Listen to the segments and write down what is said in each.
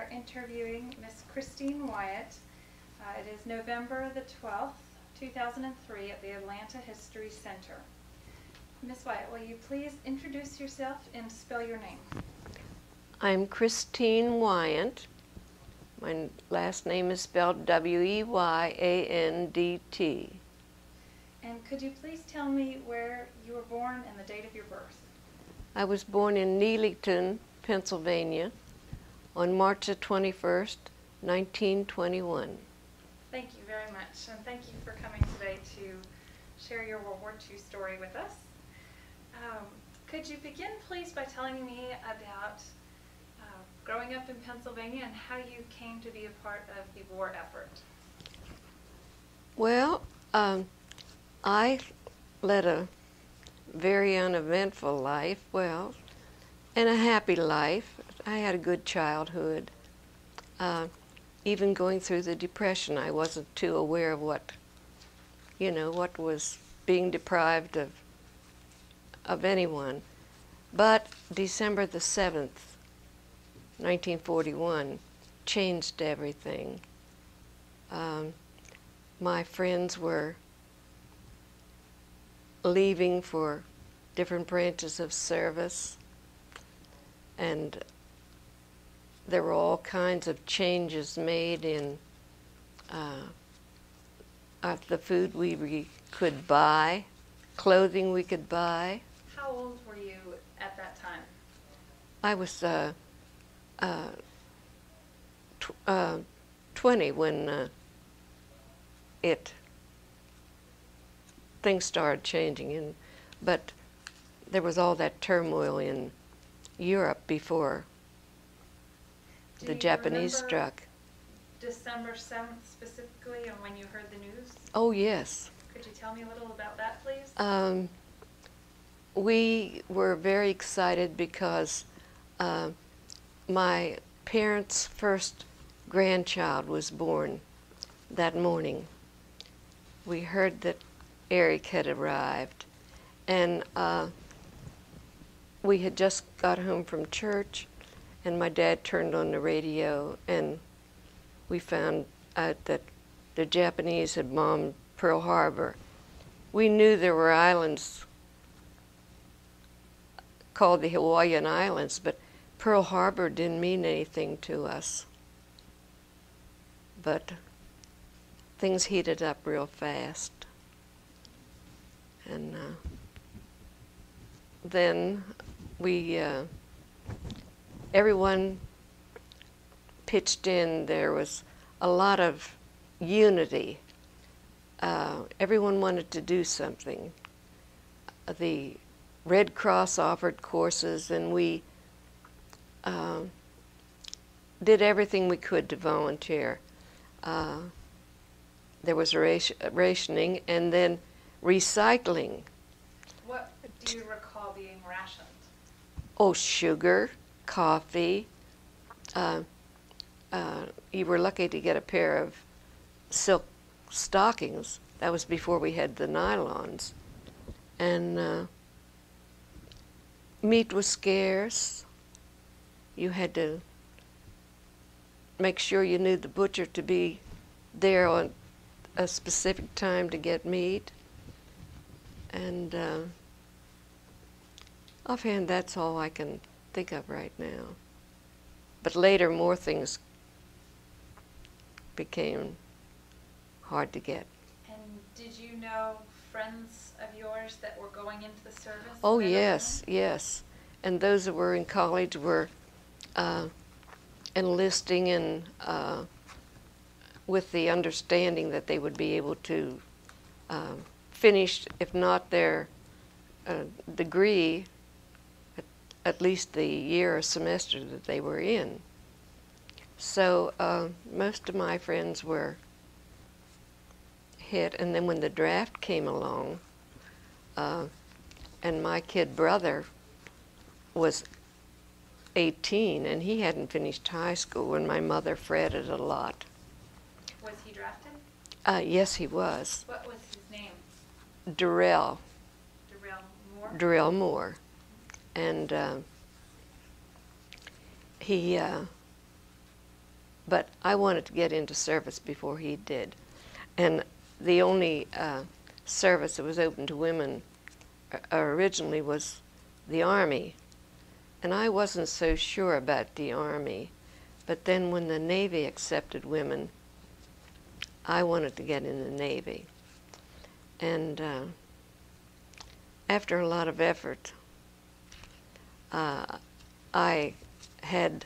are interviewing Miss Christine Weyandt. Uh, it is November the 12th, 2003, at the Atlanta History Center. Miss Weyandt, will you please introduce yourself and spell your name? I'm Christine Weyandt. My last name is spelled W E Y A N D T. And could you please tell me where you were born and the date of your birth? I was born in Neelington, Pennsylvania on March the 21st, 1921. Thank you very much, and thank you for coming today to share your World War II story with us. Um, could you begin, please, by telling me about uh, growing up in Pennsylvania and how you came to be a part of the war effort? Well, um, I led a very uneventful life, well, and a happy life. I had a good childhood. Uh, even going through the Depression, I wasn't too aware of what, you know, what was being deprived of, of anyone. But December the 7th, 1941, changed everything. Um, my friends were leaving for different branches of service, and there were all kinds of changes made in uh, the food we re- could buy, clothing we could buy. How old were you at that time? I was uh, uh, tw- uh, 20 when uh, it things started changing, and but there was all that turmoil in Europe before Do the Japanese struck. December 7th specifically and when you heard the news? Oh yes, Could you tell me a little about that, please? um, we were very excited because uh, my parents' first grandchild was born that morning. We heard that Eric had arrived, and uh, we had just got home from church, and my dad turned on the radio, and we found out that the Japanese had bombed Pearl Harbor. We knew there were islands called the Hawaiian Islands, but Pearl Harbor didn't mean anything to us. But things heated up real fast. And uh, then we, uh, everyone pitched in. There was a lot of unity. Uh, everyone wanted to do something. The Red Cross offered courses, and we uh, did everything we could to volunteer. Uh, there was ration- rationing, and then recycling. What do you recall being rationed? Oh, sugar, coffee. Uh, uh, you were lucky to get a pair of silk stockings. That was before we had the nylons. And uh, meat was scarce. You had to make sure you knew the butcher to be there on a specific time to get meat. And uh, offhand, that's all I can think of right now. But later, more things became hard to get. And did you know friends of yours that were going into the service? Oh, when they were yes, yes. And those that were in college were uh, enlisting in, uh, with the understanding that they would be able to uh, finish, if not their uh, degree, at, least the year or semester that they were in. So uh, most of my friends were hit, and then when the draft came along, uh, and my kid brother was 18 and he hadn't finished high school, and my mother fretted a lot. Was he drafted? Uh, yes, he was. What was his name? Durrell, Darrell Moore? Durrell Moore. And uh, he, uh, but I wanted to get into service before he did. And the only uh, service that was open to women uh, originally was the Army. And I wasn't so sure about the Army. But then when the Navy accepted women, I wanted to get in the Navy. And uh, after a lot of effort, uh, I had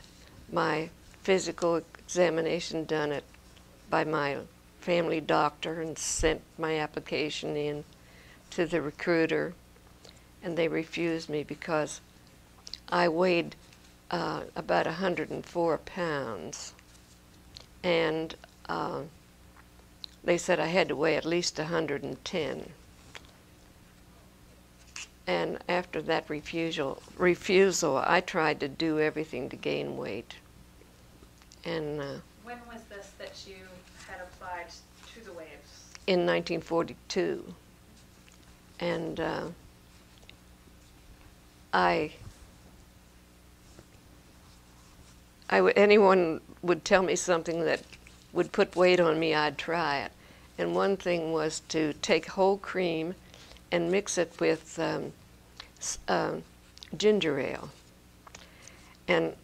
my physical examination done at, by my family doctor and sent my application in to the recruiter, and they refused me because I weighed uh, about 104 pounds, and uh, they said I had to weigh at least 110. And after that refusal, refusal, I tried to do everything to gain weight. And uh, When was this that you had applied to the Waves? in 1942, and uh, I, I w- anyone would tell me something that would put weight on me, I'd try it. And one thing was to take whole cream and mix it with um, um ginger ale. And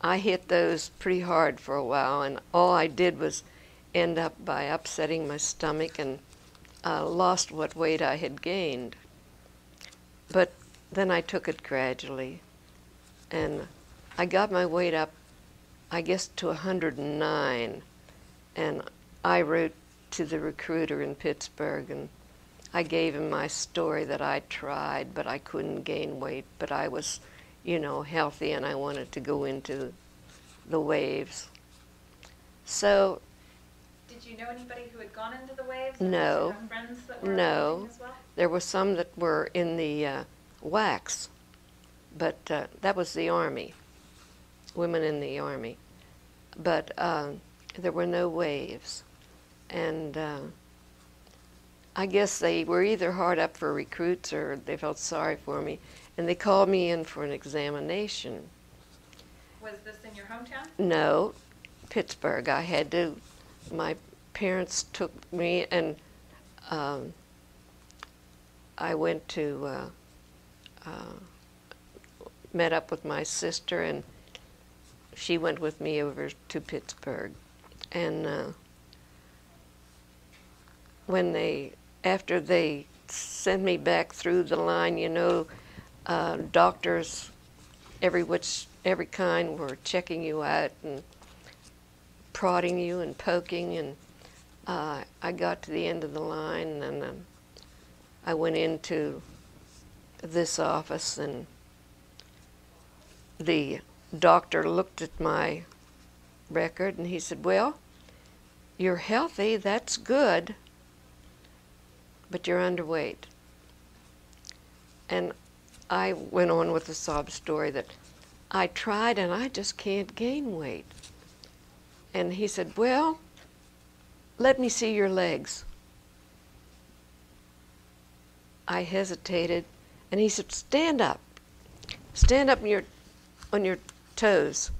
I hit those pretty hard for a while, and all I did was end up by upsetting my stomach and uh, lost what weight I had gained. But then I took it gradually, and I got my weight up, I guess, to 109. And I wrote to the recruiter in Pittsburgh, and I gave him my story that I tried, but I couldn't gain weight, but I was, you know, healthy, and I wanted to go into the waves. So Did you know anybody who had gone into the Waves? No. Did you friends that were No. well? There were some that were in the uh, WACs, but uh, that was the Army, women in the Army. But uh, there were no waves. And uh, I guess they were either hard up for recruits or they felt sorry for me. And they called me in for an examination. Was this in your hometown? No, Pittsburgh. I had to, my parents took me and um, I went to, uh, uh, met up with my sister and she went with me over to Pittsburgh. And uh, when they, after they send me back through the line, you know, uh, doctors every which every kind were checking you out and prodding you and poking and uh, I got to the end of the line and um, I went into this office and the doctor looked at my record and he said, "Well, you're healthy. That's good, but you're underweight." And I went on with the sob story that I tried and I just can't gain weight. And he said, Well, let me see your legs. I hesitated and he said, Stand up. Stand up on your, on your toes.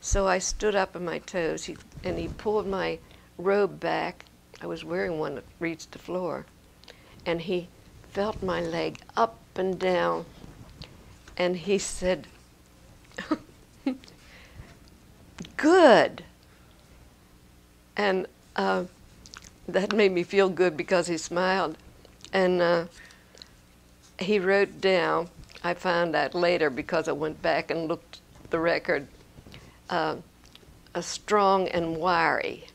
So I stood up on my toes he, and he pulled my robe back. I was wearing one that reached the floor. And he felt my leg up and down. And he said, Good. And uh, that made me feel good because he smiled. And uh, he wrote down, I found out later because I went back and looked the record, uh, a strong and wiry.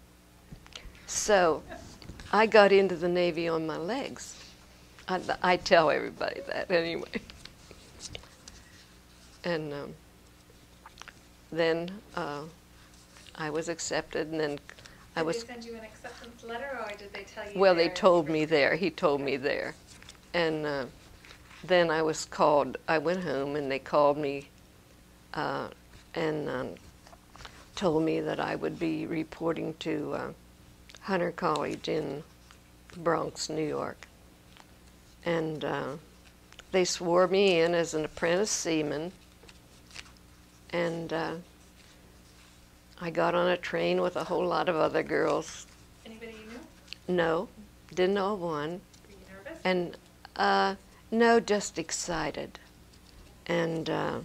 So I got into the Navy on my legs. I, I tell everybody that anyway. And um, then uh, I was accepted, and then I Did was. they send you an acceptance letter, or did they tell you? Well, they told me there. He told me there. And uh, then I was called, I went home and they called me uh, and um, told me that I would be reporting to uh, Hunter College in Bronx, New York. And uh, they swore me in as an apprentice seaman. And uh, I got on a train with a whole lot of other girls. Anybody you knew? No, didn't know one. Were you nervous? And uh, no, just excited. And uh,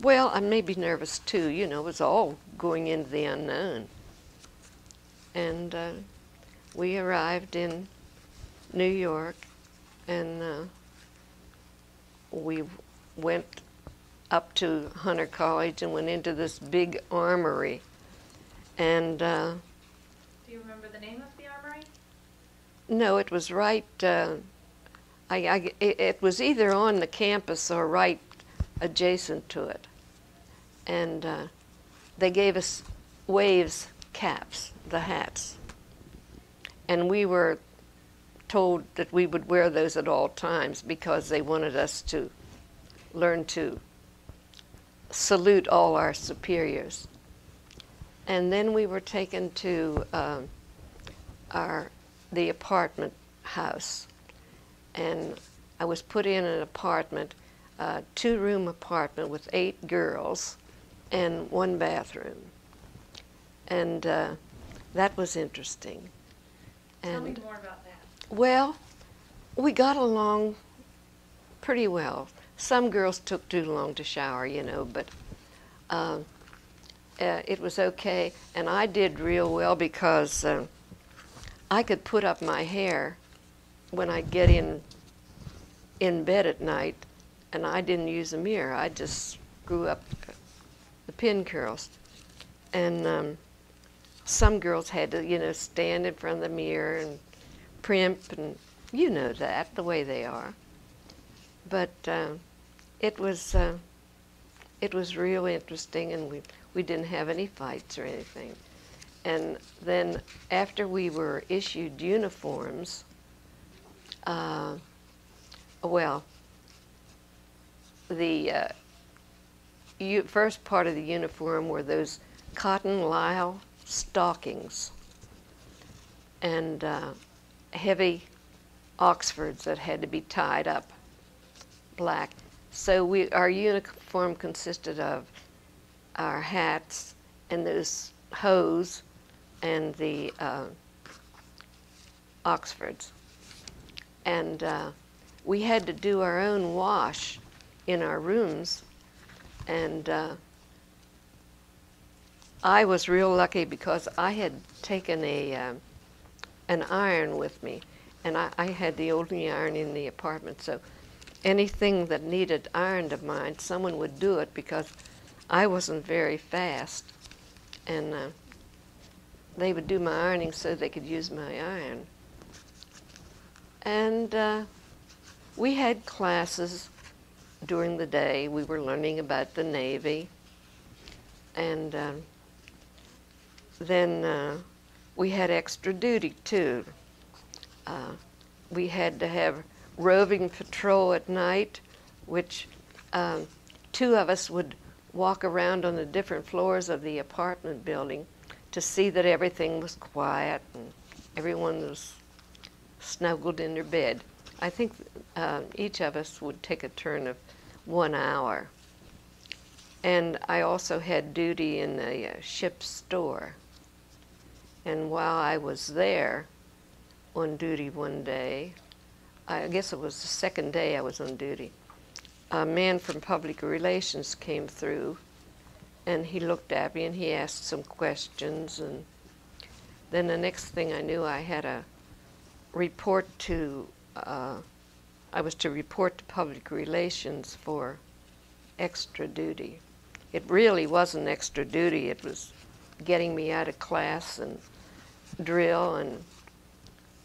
well, I may be nervous too. You know, it was all going into the unknown. And uh, we arrived in New York, and uh, we went up to Hunter College and went into this big armory. And uh, Do you remember the name of the armory? no, it was right. Uh, I, I, it, it was either on the campus or right adjacent to it. And uh, they gave us waves caps, the hats. And we were told that we would wear those at all times because they wanted us to learn to salute all our superiors. And then we were taken to um, our the apartment house, and I was put in an apartment, a two-room apartment with eight girls, and one bathroom, and uh, that was interesting. Tell me more about. Well, we got along pretty well. Some girls took too long to shower, you know, but um, uh, it was okay. And I did real well because uh, I could put up my hair when I'd get in in bed at night, and I didn't use a mirror. I just grew up the pin curls, and um, some girls had to, you know, stand in front of the mirror and primp, and you know that the way they are. But uh, it was uh, it was real interesting, and we we didn't have any fights or anything. And then after we were issued uniforms, uh, well, the uh, first part of the uniform were those cotton lisle stockings and uh, heavy Oxfords that had to be tied up black. So we our uniform consisted of our hats and those hose and the uh, Oxfords. And uh, we had to do our own wash in our rooms. And uh, I was real lucky because I had taken a uh, an iron with me, and I, I had the only iron in the apartment. So anything that needed ironed of mine, someone would do it because I wasn't very fast, and uh, they would do my ironing so they could use my iron. And uh, we had classes during the day. We were learning about the Navy, and um, then uh, we had extra duty too. Uh, we had to have roving patrol at night, which um, two of us would walk around on the different floors of the apartment building to see that everything was quiet and everyone was snuggled in their bed. I think uh, each of us would take a turn of one hour. And I also had duty in the uh, ship's store. And while I was there on duty one day, I guess it was the second day I was on duty, a man from public relations came through and he looked at me and he asked some questions and then the next thing I knew I had a report to uh, I was to report to public relations for extra duty. It really wasn't extra duty. It was getting me out of class and drill and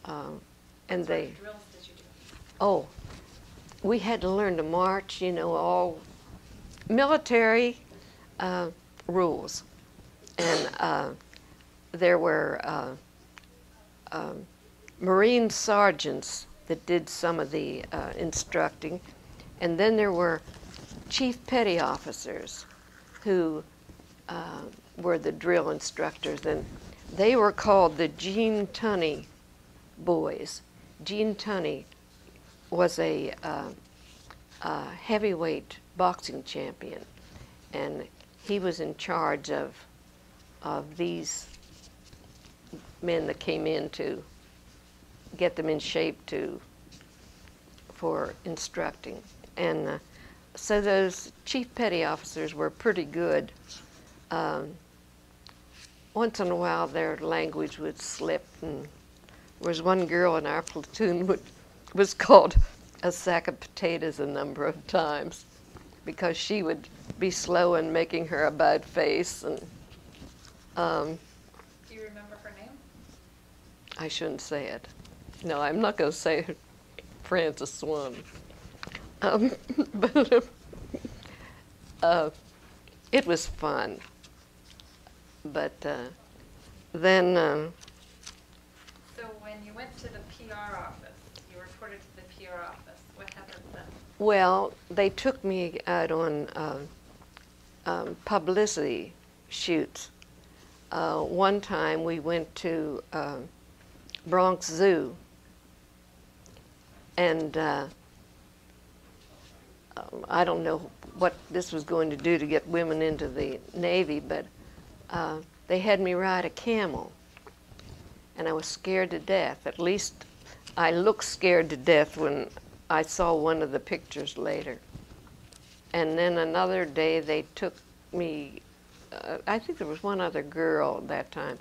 uh, and they drills you do? oh we had to learn to march. You know all military uh, rules and uh, there were uh, um, Marine sergeants that did some of the uh, instructing, and then there were chief petty officers who uh, were the drill instructors, and they were called the Gene Tunney boys. Gene Tunney was a, uh, a heavyweight boxing champion, and he was in charge of of these men that came in to get them in shape to for instructing. And uh, so those chief petty officers were pretty good. Um, once in a while, their language would slip, and there was one girl in our platoon would, was called a sack of potatoes a number of times because she would be slow in making her a bad face, and um, Do you remember her name? I shouldn't say it. No, I'm not going to say it. Francis Swan. Um, but uh, it was fun. But uh, then, um, So when you went to the PR office, you reported to the PR office. What happened then? well, they took me out on uh, um, publicity shoots. Uh, one time we went to uh, Bronx Zoo, and uh, um, I don't know what this was going to do to get women into the Navy, but uh, they had me ride a camel, and I was scared to death. At least I looked scared to death when I saw one of the pictures later. And then another day they took me, uh, I think there was one other girl that time,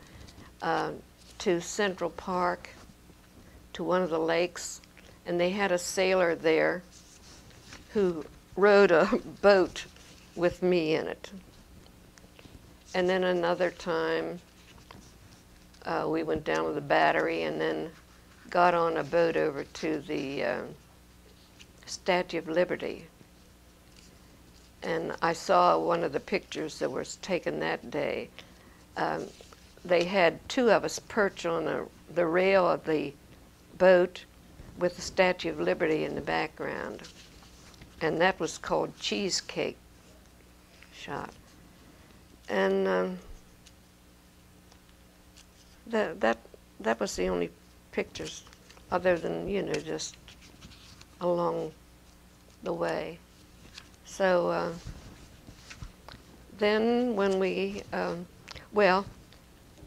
uh, to Central Park, to one of the lakes, and they had a sailor there who rowed a boat with me in it. And then another time, uh, we went down to the battery and then got on a boat over to the uh, Statue of Liberty. And I saw one of the pictures that was taken that day. Um, they had two of us perch on a, the rail of the boat with the Statue of Liberty in the background. And that was called Cheesecake Shot. And um, that, that, that was the only pictures, other than, you know, just along the way. So uh, then when we, um, well,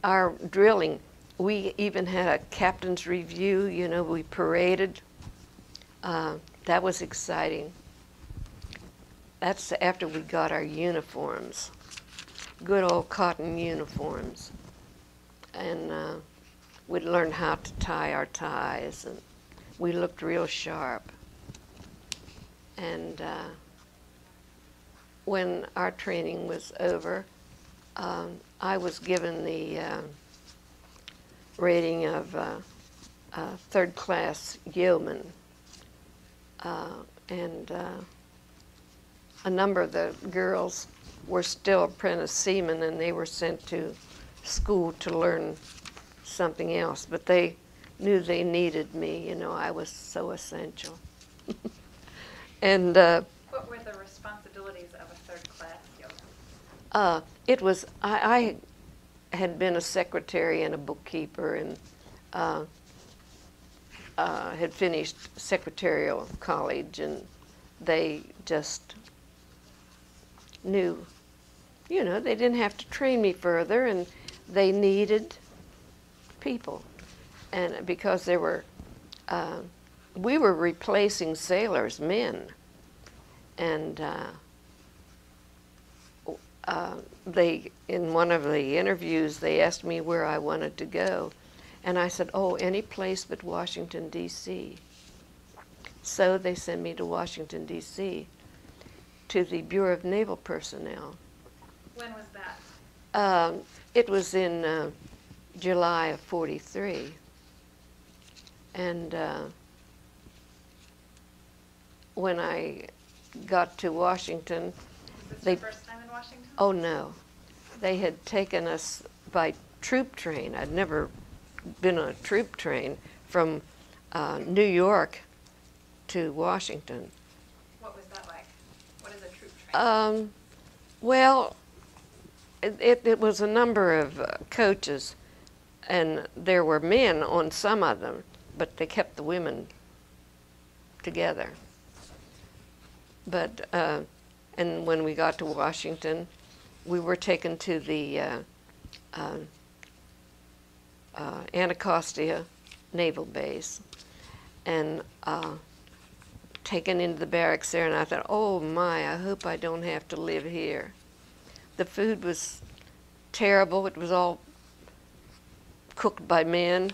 our drilling, we even had a captain's review, you know, we paraded. Uh, that was exciting. That's after we got our uniforms, good old cotton uniforms. And uh, we'd learn how to tie our ties, and we looked real sharp. And uh, when our training was over, um, I was given the uh, rating of uh, uh, third class yeoman. Uh, and uh, a number of the girls were still apprentice seamen and they were sent to school to learn something else. But they knew they needed me, you know, I was so essential. and uh, What were the responsibilities of a third class yeoman? Uh, it was, I, I had been a secretary and a bookkeeper and uh, uh, had finished secretarial college, and they just knew, you know, they didn't have to train me further, and they needed people. And because there were, uh, we were replacing sailors, men, and uh, uh, they in one of the interviews they asked me where I wanted to go, and I said, "Oh, any place but Washington D.C." So they sent me to Washington D.C. to the Bureau of Naval Personnel. When was that? Um, it was in uh, July of '43, and uh, when I got to Washington, Was this They- your first time in Washington? Oh, no. They had taken us by troop train. I'd never been on a troop train from uh, New York to Washington. What was that like? What is a troop train? Um, well, it, it, was a number of uh, coaches, and there were men on some of them, but they kept the women together. But, uh, and when we got to Washington, we were taken to the uh, um, uh, Anacostia Naval Base and uh, taken into the barracks there, and I thought, oh my, I hope I don't have to live here. The food was terrible. It was all cooked by men,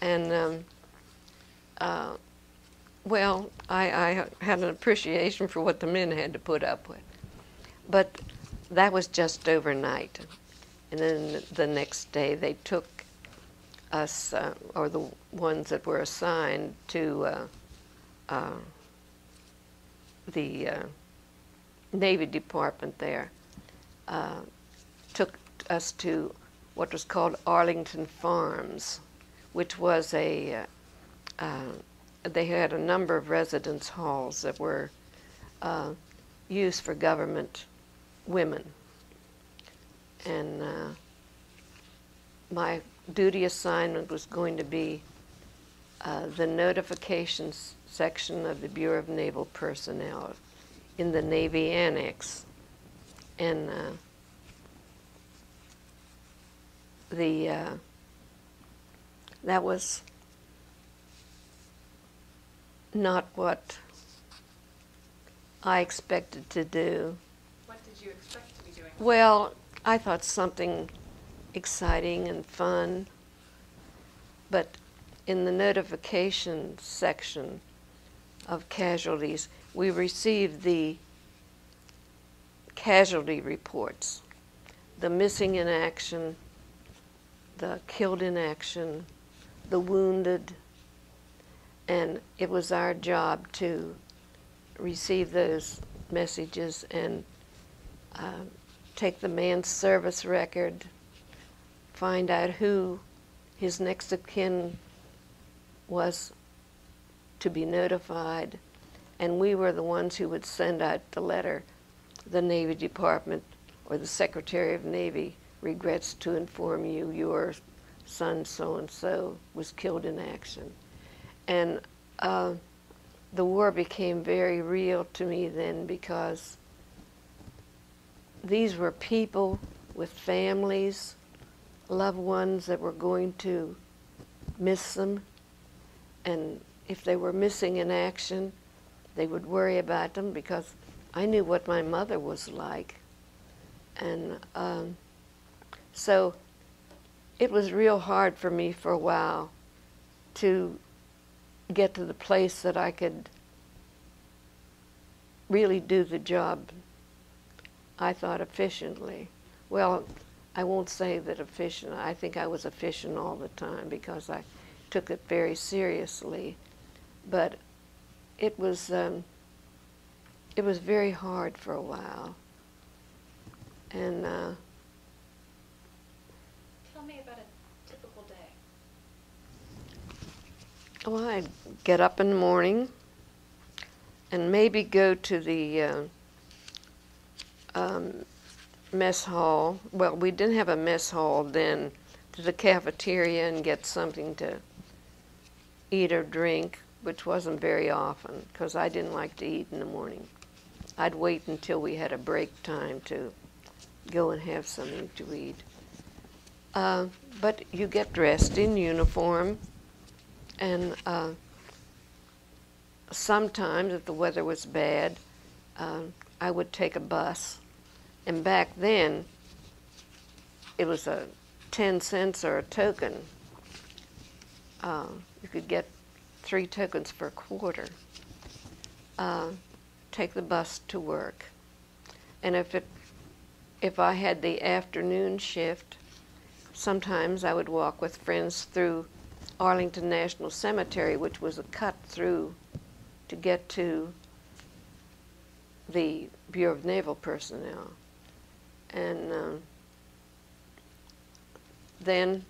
and um, uh, well, I, I had an appreciation for what the men had to put up with. But that was just overnight. And then the next day they took us, uh, or the ones that were assigned to uh, uh, the uh, Navy Department there, uh, took us to what was called Arlington Farms, which was a, uh, uh, they had a number of residence halls that were uh, used for government women. And uh, my duty assignment was going to be uh, the notifications section of the Bureau of Naval Personnel in the Navy Annex. And uh, the uh, that was not what I expected to do. What did you expect to be doing? Well, I thought something exciting and fun, but in the notification section of casualties, we received the casualty reports, the missing in action, the killed in action, the wounded, and it was our job to receive those messages and uh, take the man's service record, find out who his next of kin was to be notified, and we were the ones who would send out the letter. The Navy Department or the Secretary of Navy regrets to inform you your son so and so was killed in action. And uh, the war became very real to me then because these were people with families, loved ones that were going to miss them. And if they were missing in action, they would worry about them because I knew what my mother was like. And um, so it was real hard for me for a while to get to the place that I could really do the job, I thought, efficiently. Well, I won't say that efficient. I think I was efficient all the time because I took it very seriously. But it was um, it was very hard for a while. And uh, Tell me about a typical day. Well, I'd get up in the morning and maybe go to the uh, um, mess hall. Well, we didn't have a mess hall then, to the cafeteria and get something to eat or drink, which wasn't very often because I didn't like to eat in the morning. I'd wait until we had a break time to go and have something to eat. Uh, but you get dressed in uniform and uh, sometimes, if the weather was bad, uh, I would take a bus. And back then, it was a 10 cents or a token. Uh, you could get three tokens for a quarter. Take the bus to work. And if it if I had the afternoon shift, sometimes I would walk with friends through Arlington National Cemetery, which was a cut through to get to the Bureau of Naval Personnel. And um, then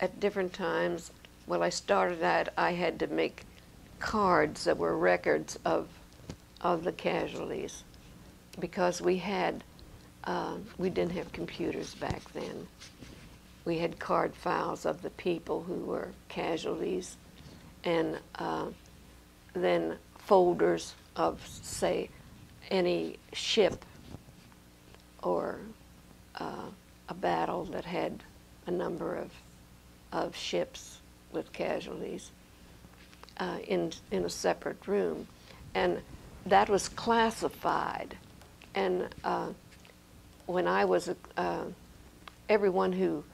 at different times, well, I started out, I had to make cards that were records of, of the casualties because we had, uh, we didn't have computers back then. We had card files of the people who were casualties and uh, then folders of, say, any ship or uh, a battle that had a number of, of ships with casualties uh, in, in a separate room. And that was classified. And uh, when I was, uh, everyone who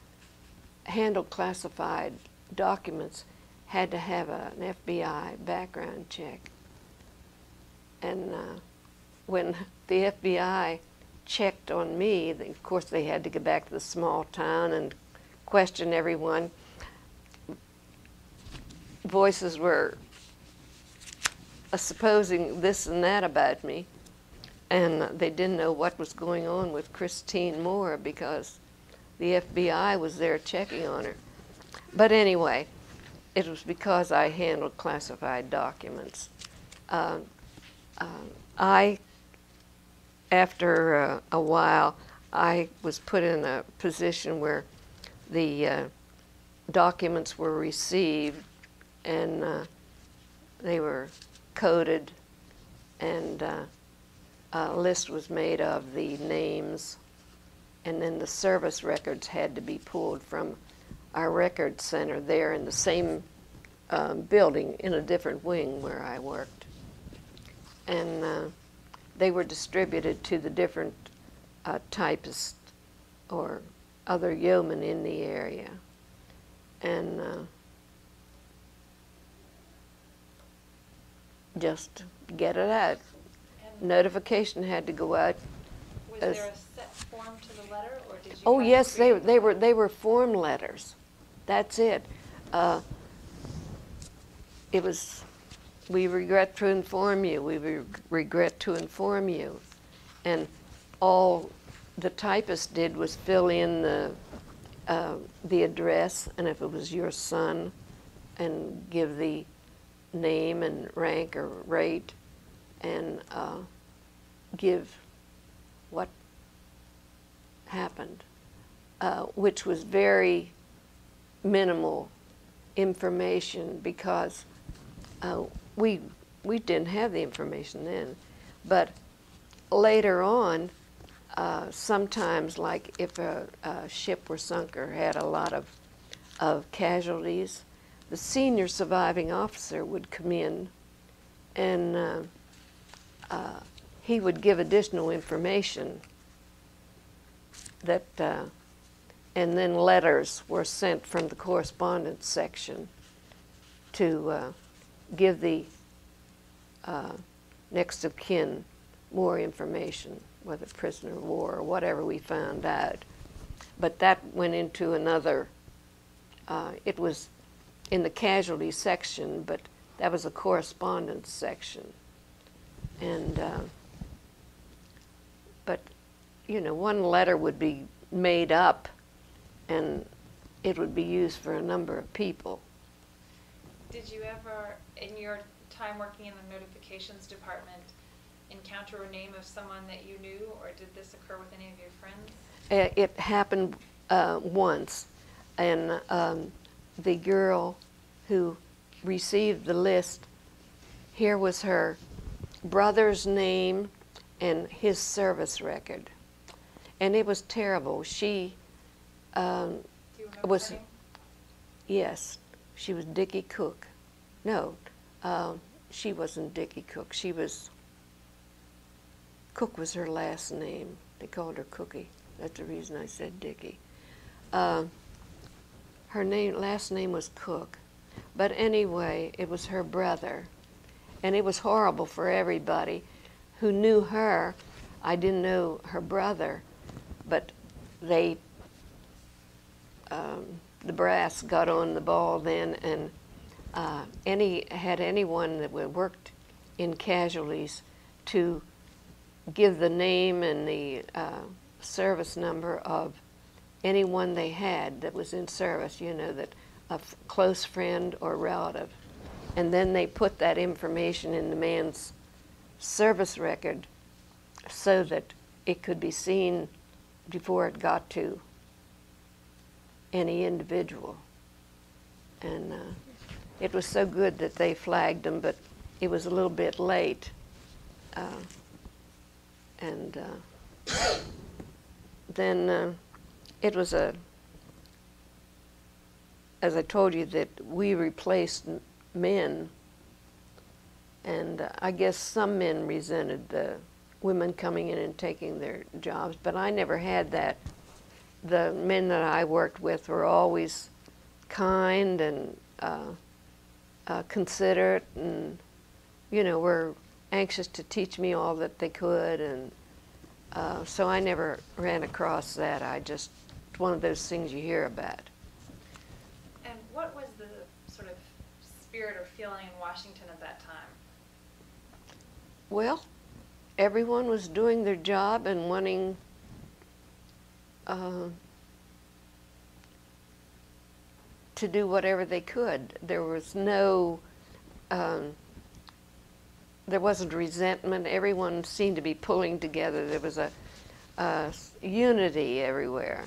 handled classified documents had to have a, an FBI background check. And uh, when the FBI checked on me, of course they had to go back to the small town and question everyone. Voices were supposing this and that about me, and they didn't know what was going on with Christine Moore because the FBI was there checking on her. But anyway, it was because I handled classified documents. Uh, uh, I, after uh, a while, I was put in a position where the uh, documents were received and uh, they were coded and uh, a list was made of the names and then the service records had to be pulled from our record center there in the same um, building in a different wing where I worked. And uh, they were distributed to the different uh, typists or other yeomen in the area. And just get it out. And Notification had to go out was as- there a set form to the letter, or did you? Oh, have yes, they, read- they were, they were form letters. That's it. Uh, It was, we regret to inform you, we re- regret to inform you. And all the typist did was fill in the, uh, the address, and if it was your son, and give the name and rank or rate, and uh, give what happened, uh, which was very minimal information because uh, we we didn't have the information then. But later on, uh, sometimes, like if a, a ship were sunk or had a lot of of casualties, the senior surviving officer would come in and uh, uh, he would give additional information that, uh, and then letters were sent from the correspondence section to uh, give the uh, next of kin more information, whether prisoner of war or whatever we found out. But that went into another, uh, it was in the casualty section, but that was a correspondence section. And, uh, but, you know, one letter would be made up and it would be used for a number of people. Did you ever, in your time working in the notifications department, encounter a name of someone that you knew, or did this occur with any of your friends? Uh, It happened uh, once, and um, the girl who received the list, here was her brother's name and his service record. And it was terrible. She, um, Was- yes, she was Dickie Cook. No, um, she wasn't Dickie Cook. She was, Cook was her last name. They called her Cookie. That's the reason I said Dickie. Um, her name, last name was Cook. But anyway, it was her brother. And it was horrible for everybody who knew her. I didn't know her brother, but they, um, the brass got on the ball then, and uh, any had anyone that worked in casualties to give the name and the uh, service number of anyone they had that was in service, you know, that a close friend or relative. And then they put that information in the man's service record so that it could be seen before it got to any individual. And uh, it was so good that they flagged them, but it was a little bit late. Uh, and uh, then uh, it was a, as I told you, that we replaced men, and uh, I guess some men resented the women coming in and taking their jobs, but I never had that. The men that I worked with were always kind and uh, uh, considerate, and you know, were anxious to teach me all that they could, and uh, so I never ran across that. I just one of those things you hear about. And what was the sort of spirit or feeling in Washington at that time? Well, everyone was doing their job and wanting uh, to do whatever they could. There was no, um, there wasn't resentment. Everyone seemed to be pulling together. There was a, a unity everywhere,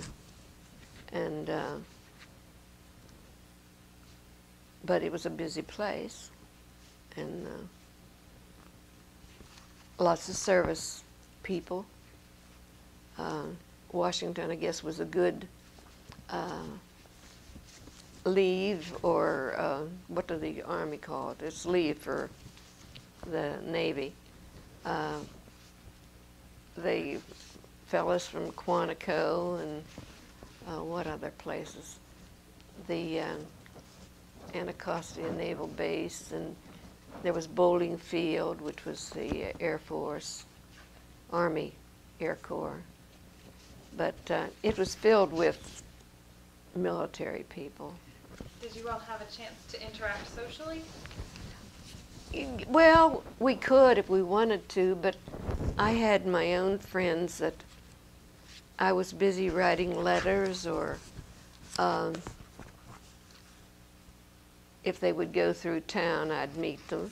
and uh, but it was a busy place, and. Uh, lots of service people. Uh, Washington, I guess, was a good uh, leave, or uh, what do the Army call it? It's leave for the Navy. Uh, the fellows from Quantico and uh, what other places? The uh, Anacostia Naval Base and there was Bolling Field, which was the Air Force, Army Air Corps. But uh, it was filled with military people. Did you all have a chance to interact socially? Well, we could if we wanted to, but I had my own friends that I was busy writing letters or um, if they would go through town, I'd meet them.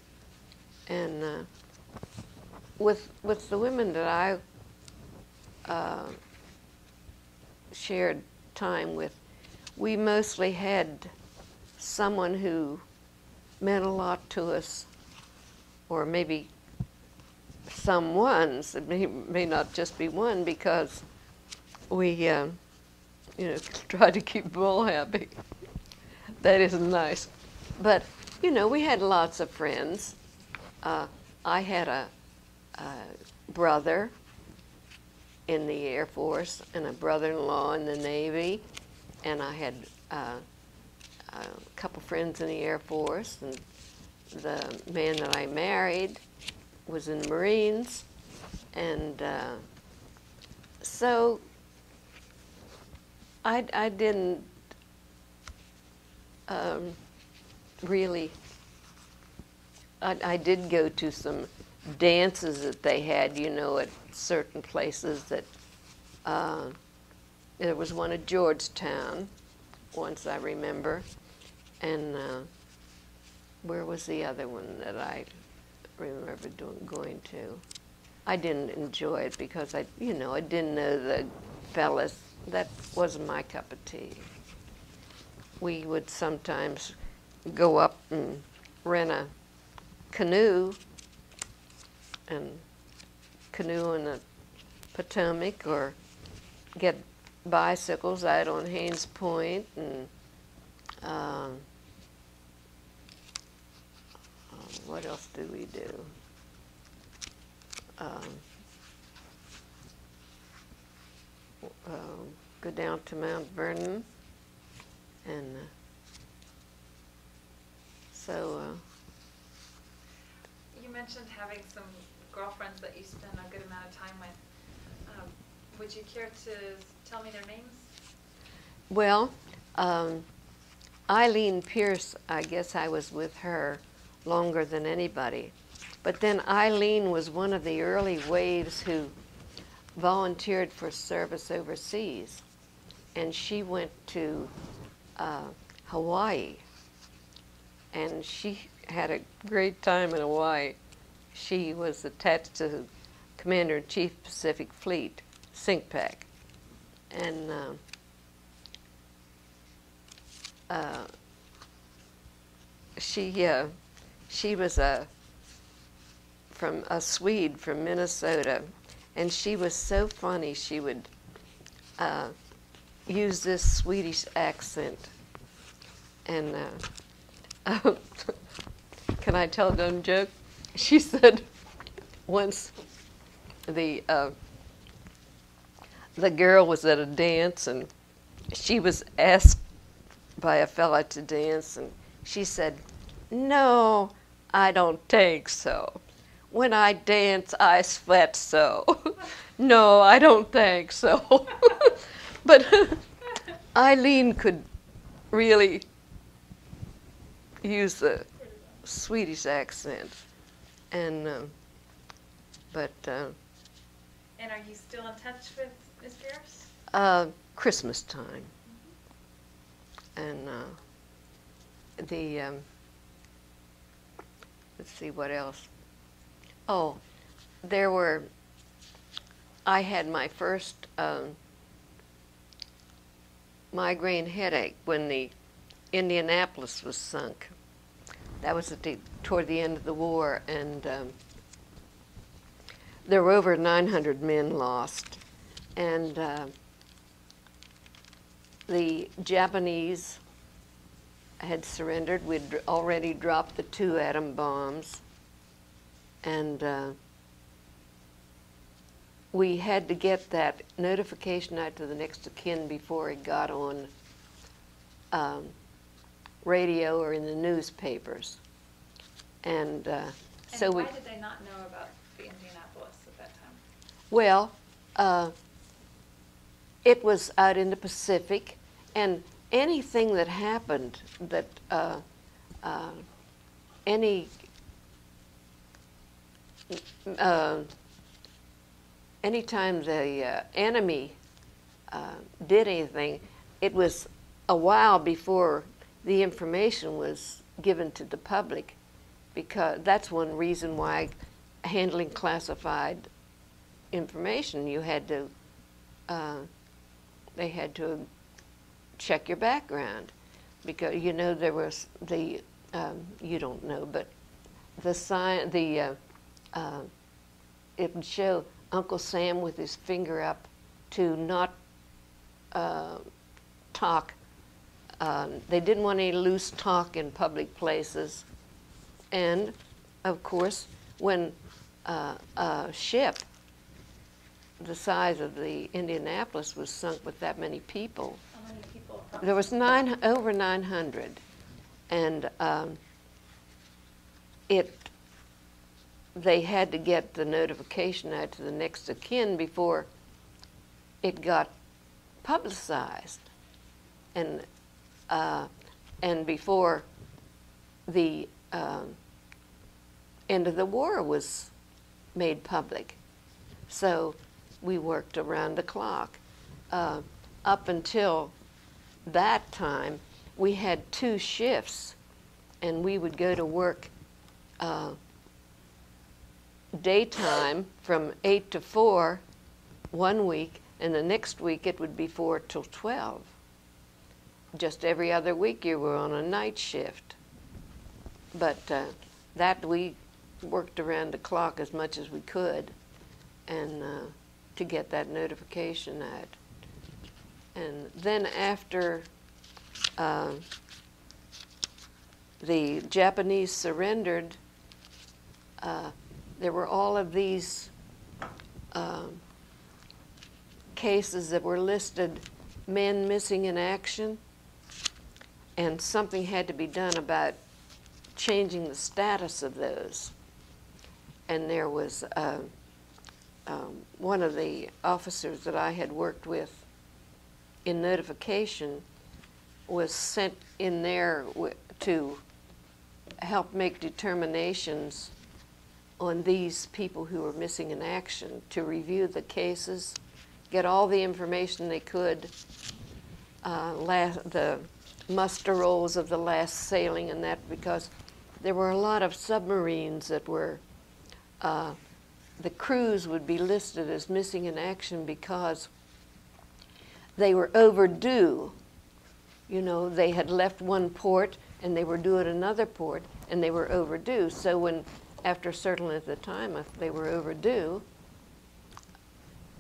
And uh, with with the women that I uh, shared time with, we mostly had someone who meant a lot to us, or maybe some ones. It may, may not just be one because we, uh, you know, try to keep Bull happy. that isn't nice. But, you know, we had lots of friends. Uh, I had a, a, brother in the Air Force and a brother in law in the Navy, and I had uh, a couple friends in the Air Force, and the man that I married was in the Marines, and uh, so I, I didn't. Um, really, I, I did go to some dances that they had, you know, at certain places that, uh, there was one at Georgetown, once I remember, and uh, where was the other one that I remember doing, going to? I didn't enjoy it because I, you know, I didn't know the fellas. That wasn't my cup of tea. We would sometimes go up and rent a canoe and canoe in the Potomac or get bicycles out on Hains Point and uh, what else do we do? Um, uh, go down to Mount Vernon and uh, so, uh, You mentioned having some girlfriends that you spend a good amount of time with. Um, would you care to tell me their names? well, um, Eileen Pierce, I guess I was with her longer than anybody. But then Eileen was one of the early waves who volunteered for service overseas. And she went to uh, Hawaii. And she had a great time in Hawaii. She was attached to Commander in Chief Pacific Fleet, CINCPAC. And uh, uh, she uh, she was a from a Swede from Minnesota, and she was so funny. She would uh, use this Swedish accent. And uh, can I tell a dumb joke? She said once the uh, the girl was at a dance and she was asked by a fella to dance and she said, "No, I don't think so. When I dance, I sweat so. no, I don't think so." but Eileen could really use the Swedish accent, and uh, but uh, And are you still in touch with Ms. Pierce? uh, Christmas time, and uh, the um, let's see what else. Oh, there were. I had my first um, migraine headache when the Indianapolis was sunk. That was at the, toward the end of the war, and um, there were over 900 men lost. And uh, the Japanese had surrendered. We'd already dropped the two atom bombs. And uh, we had to get that notification out to the next of kin before it got on um, radio or in the newspapers. And uh, And so we. why did they not know about the Indianapolis at that time? Well, uh, it was out in the Pacific, and anything that happened that uh, uh, any uh, anytime the uh, enemy uh, did anything, it was a while before the information was given to the public, because that's one reason why handling classified information you had to uh, they had to check your background because you know there was the um, you don't know but the sign the uh, it would show Uncle Sam with his finger up to not uh, talk. Um, they didn't want any loose talk in public places, and of course when uh, a ship the size of the Indianapolis was sunk with that many people. Many people? There was nine over 900, and um, it they had to get the notification out to the next of kin before it got publicized, and uh, and before the um, end of the war was made public. So we worked around the clock. Uh, up until that time, we had two shifts, and we would go to work uh, daytime from 8 to 4 one week, and the next week it would be 4 till 12. Just every other week you were on a night shift. But uh, that we worked around the clock as much as we could and uh, to get that notification out. And then after uh, the Japanese surrendered, uh, there were all of these um, cases that were listed men missing in action, and something had to be done about changing the status of those. And there was uh, um, one of the officers that I had worked with in notification was sent in there to help make determinations on these people who were missing in action, to review the cases, get all the information they could, uh, the muster rolls of the last sailing and that, because there were a lot of submarines that were, uh, the crews would be listed as missing in action because they were overdue. You know, they had left one port and they were due at another port and they were overdue. So when, after a certain length of time, if they were overdue,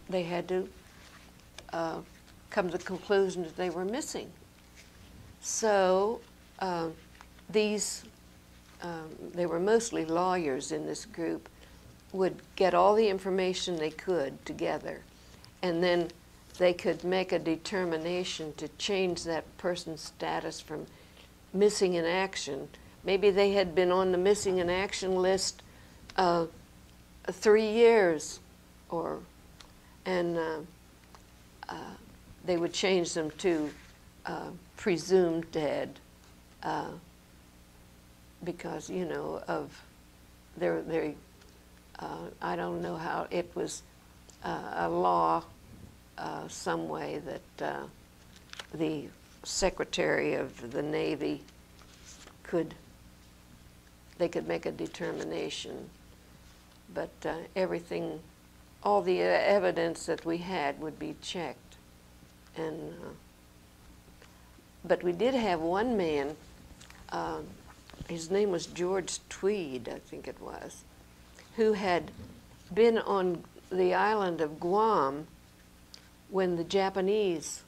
they had to uh, come to the conclusion that they were missing. So um, these, um, they were mostly lawyers in this group, would get all the information they could together, and then they could make a determination to change that person's status from missing in action. Maybe they had been on the missing in action list uh, three years, or and uh, uh, they would change them to uh, presumed dead uh, because you know of their their uh, I don't know how it was a law some way that the secretary of the navy could they could make a determination but uh, everything all the uh, evidence that we had would be checked and uh, but we did have one man um, his name was George Tweed I think it was who had been on the island of Guam when the Japanese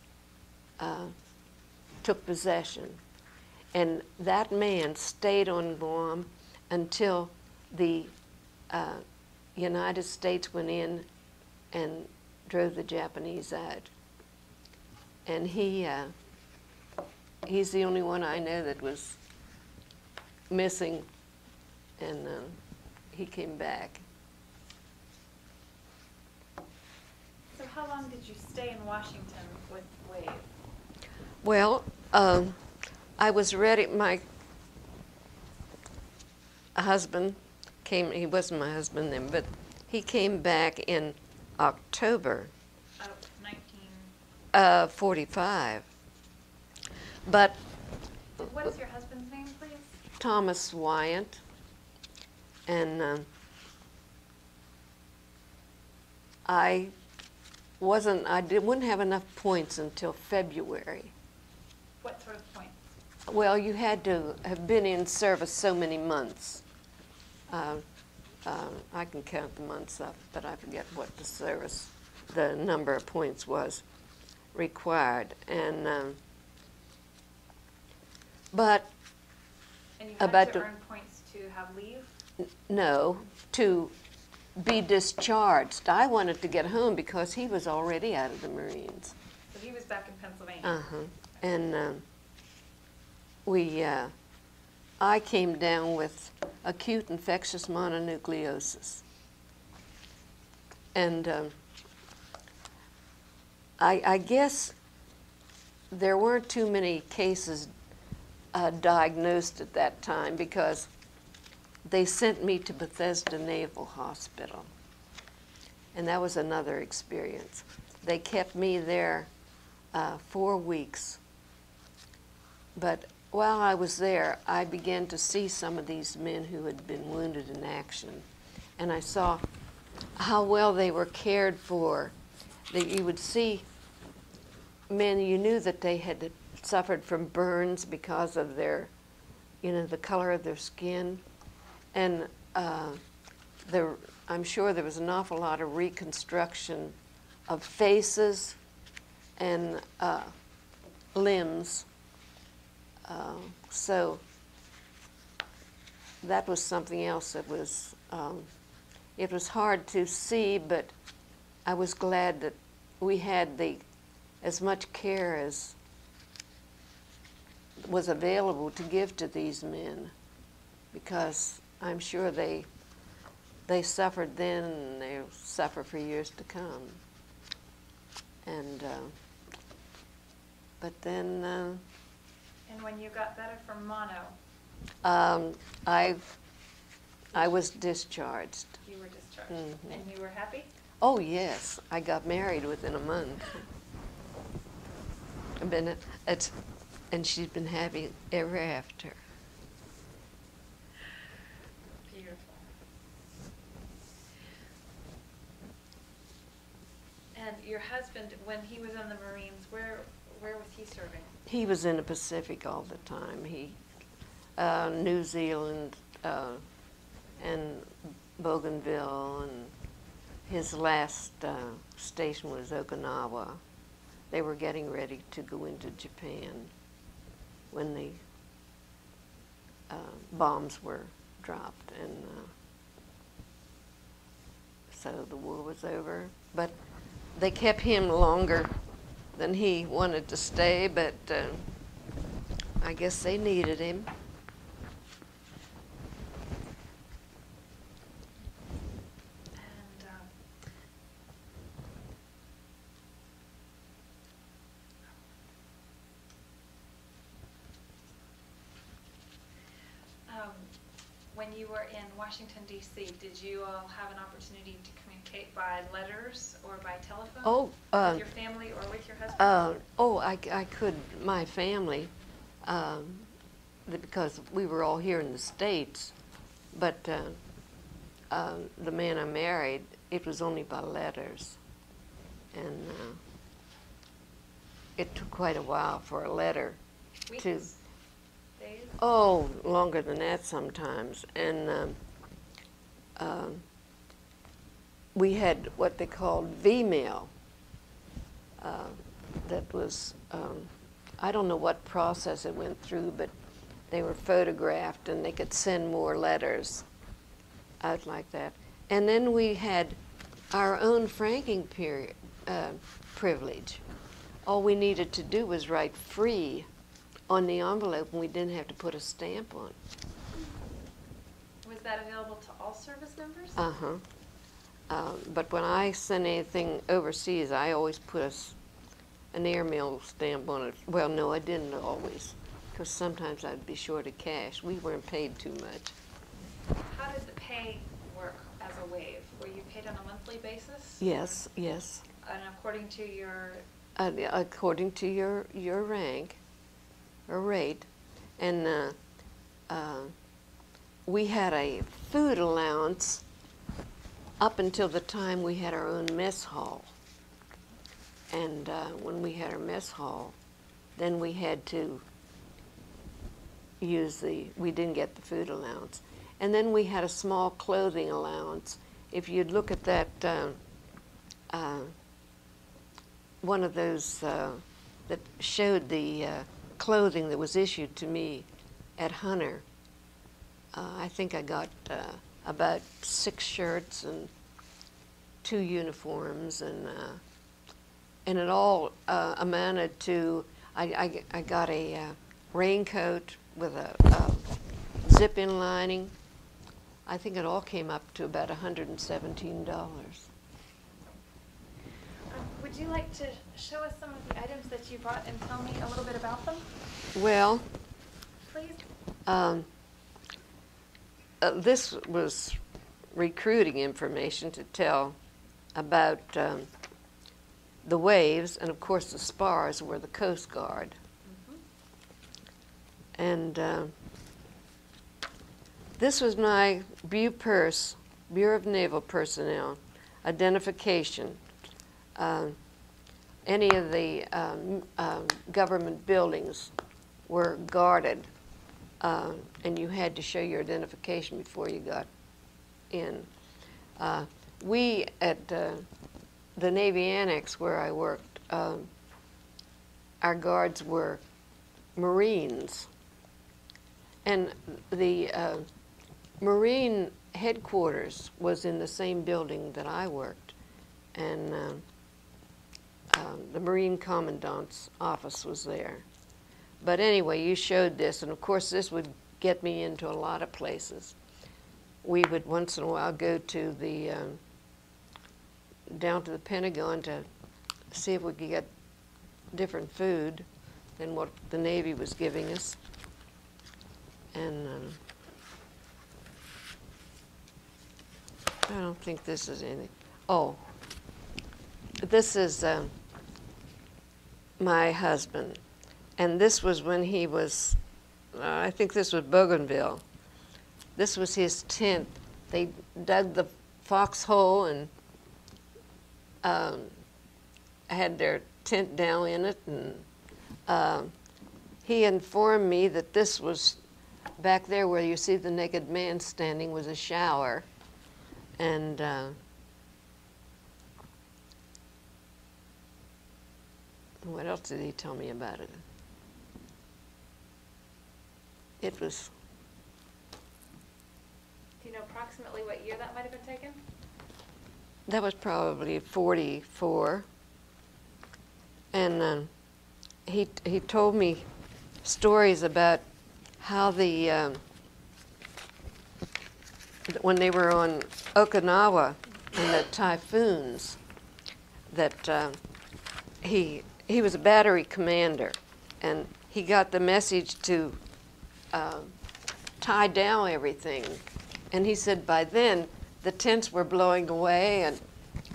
uh, took possession. And that man stayed on Guam until the uh, United States went in and drove the Japanese out. And he, uh, he's the only one I know that was missing, and uh, he came back. So how long did you stay in Washington with Wade? Well, um, I was ready. My husband came. He wasn't my husband then, but he came back in October Of uh, 45. But what is your husband's name, please? Thomas Weyandt and um, I wasn't. I did, wouldn't have enough points until February. What sort of points? Well, you had to have been in service so many months. Uh, uh, I can count the months up, but I forget what the service, the number of points was required. And um, but And you had About to the- earn points to have leave? n- no, to be discharged. I wanted to get home because he was already out of the Marines. So he was back in Pennsylvania. Uh-huh. And um, we, uh, I came down with acute infectious mononucleosis. And um, I, I guess there weren't too many cases uh, diagnosed at that time because they sent me to Bethesda Naval Hospital. And that was another experience. They kept me there uh, four weeks. But while I was there, I began to see some of these men who had been wounded in action. And I saw how well they were cared for. That you would see men, you knew that they had suffered from burns because of their, you know, the color of their skin. And uh, there, I'm sure there was an awful lot of reconstruction of faces and uh, limbs. Uh, so that was something else that was, um, it was hard to see, but I was glad that we had the, as much care as was available to give to these men because I'm sure they, they suffered then and they'll suffer for years to come. And, uh, but then uh, And when you got better from mono, um, I, I was discharged. you were discharged. Mhm. And you were happy? Oh, yes, I got married within a month. I've been, it's, and she's been happy ever after. Beautiful. And your husband, when he was in the Marines, where, where was he serving? He was in the Pacific all the time. He, uh, New Zealand, uh, and Bougainville, and his last uh, station was Okinawa. they were getting ready to go into Japan when the uh, bombs were dropped, and uh, so the war was over. But they kept him longer than he wanted to stay, but uh, I guess they needed him. And um, um, when you were in Washington DC, did you all have an opportunity to communicate by letters or by telephone? Oh, uh, With your family or with your husband? Uh, oh, I, I could, my family, um, because we were all here in the States, but uh, uh, the man I married, it was only by letters. And uh, it took quite a while for a letter to, Days? oh, longer than that sometimes. And um, um, we had what they called V-mail. Uh, that was, um, I don't know what process it went through, but they were photographed and they could send more letters out like that. And then we had our own franking period, uh, privilege. All we needed to do was write free on the envelope and we didn't have to put a stamp on it. Was that available to all service members? Uh-huh. Um, but when I sent anything overseas, I always put a an airmail stamp on it. Well, no, I didn't always, because sometimes I'd be short of cash. We weren't paid too much. How did the pay work as a wave? Were you paid on a monthly basis? Yes, yes. And according to your, Uh, according to your your rank or rate, and uh, uh, we had a food allowance up until the time we had our own mess hall. And uh, when we had our mess hall, then we had to use the, we didn't get the food allowance. And then we had a small clothing allowance. If you'd look at that, uh, uh, one of those uh, that showed the uh, clothing that was issued to me at Hunter, uh, I think I got about six shirts and two uniforms, and uh, and it all uh, amounted to I, I, I got a uh, raincoat with a, a zip-in lining. I think it all came up to about $117. um, would you like to show us some of the items that you brought and tell me a little bit about them, Well, please? um, uh, this was recruiting information to tell about um, the waves, and of course the spars were the Coast Guard. And uh, this was my BUPERS, Bureau of Naval Personnel, identification. Um, any of the um, um, government buildings were guarded, uh, and you had to show your identification before you got in. Uh, we at uh, the Navy Annex where I worked, um, our guards were Marines. And the uh, Marine headquarters was in the same building that I worked. And um, um, the Marine Commandant's office was there. But anyway, you showed this, and of course, this would get me into a lot of places. We would once in a while go to the um, down to the Pentagon to see if we could get different food than what the Navy was giving us. And um, I don't think this is anything. Oh, this is um, my husband. And this was when he was, uh, I think this was Bougainville. This was his tent. They dug the foxhole and um, had their tent down in it, and um, he informed me that this was back there where you see the naked man standing was a shower, and uh, What else did he tell me about it? It was, Do you know approximately what year that might have been taken? that was probably 44. And um, he, he told me stories about how the, um, when they were on Okinawa and the typhoons, that um, he, he was a battery commander and he got the message to um, tie down everything. And he said by then the tents were blowing away and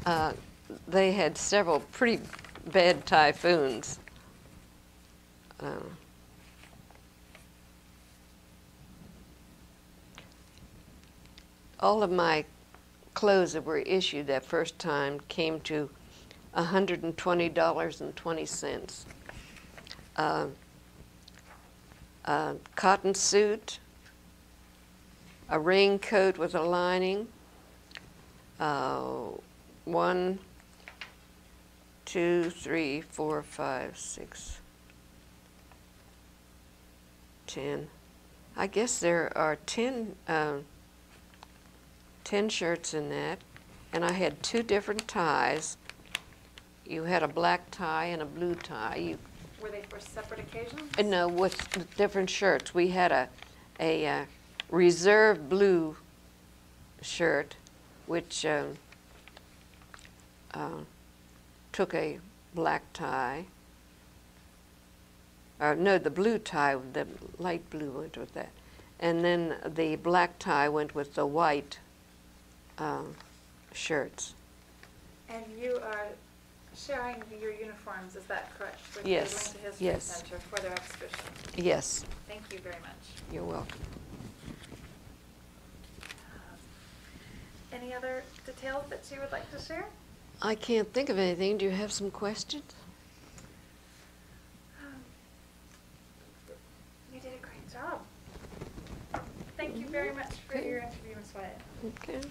uh, they had several pretty bad typhoons. Um, all of my clothes that were issued that first time came to $120.20. Uh, a cotton suit, a raincoat with a lining, uh, one, two, three, four, five, six, ten. I guess there are ten, um, ten shirts in that, and I had two different ties. You had a black tie and a blue tie. You Were they for separate occasions? uh, No, with different shirts. We had a, a uh, reserve blue shirt, which um, uh, took a black tie. Uh, no, the blue tie, the light blue went with that. And then the black tie went with the white um, shirts. And you are sharing your uniforms, is that correct? with the Yes, Atlanta History yes. Center for their exhibition. Yes, Thank you very much. you're welcome. Any other details that you would like to share? I can't think of anything. Do you have some questions? Um, You did a great job. Thank you very much for Okay. your interview, Ms. Weyandt. Okay.